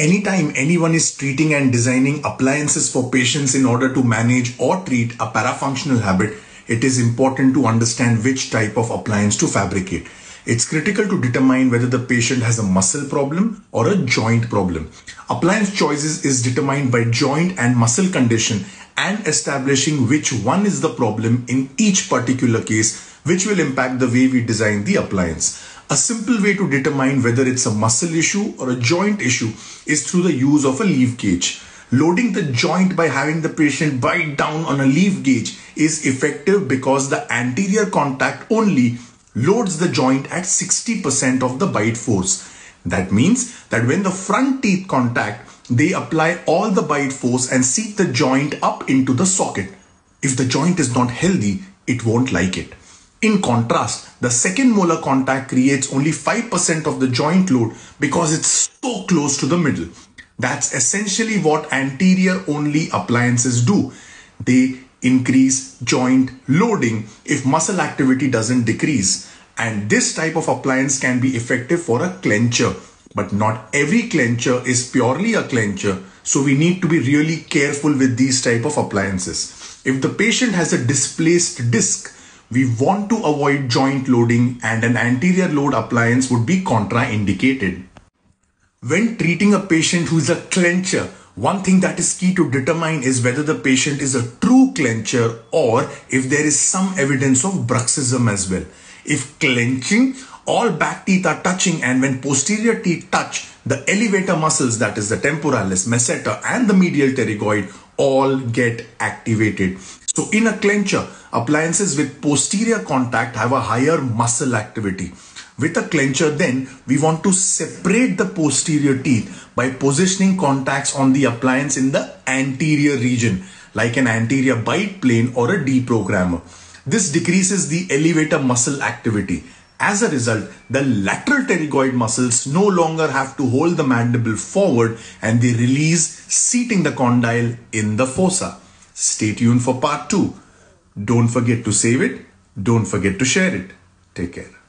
Anytime anyone is treating and designing appliances for patients in order to manage or treat a parafunctional habit, it is important to understand which type of appliance to fabricate. It's critical to determine whether the patient has a muscle problem or a joint problem. Appliance choices is determined by joint and muscle condition and establishing which one is the problem in each particular case which will impact the way we design the appliance. A simple way to determine whether it's a muscle issue or a joint issue is through the use of a leaf gauge. Loading the joint by having the patient bite down on a leaf gauge is effective because the anterior contact only loads the joint at 60% of the bite force. That means that when the front teeth contact, they apply all the bite force and seat the joint up into the socket. If the joint is not healthy, it won't like it. In contrast, the second molar contact creates only 5% of the joint load because it's so close to the middle. That's essentially what anterior only appliances do. They increase joint loading if muscle activity doesn't decrease. And this type of appliance can be effective for a clencher. But not every clencher is purely a clencher. So we need to be really careful with these type of appliances. If the patient has a displaced disc, we want to avoid joint loading and an anterior load appliance would be contraindicated. When treating a patient who is a clencher, one thing that is key to determine is whether the patient is a true clencher or if there is some evidence of bruxism as well. If clenching, all back teeth are touching and when posterior teeth touch, the elevator muscles that is the temporalis, masseter and the medial pterygoid all get activated. So in a clencher, appliances with posterior contact have a higher muscle activity. With a clencher then, we want to separate the posterior teeth by positioning contacts on the appliance in the anterior region, like an anterior bite plane or a deprogrammer. This decreases the elevator muscle activity. As a result, the lateral pterygoid muscles no longer have to hold the mandible forward and they release, seating the condyle in the fossa. Stay tuned for part 2. Don't forget to save it. Don't forget to share it. Take care.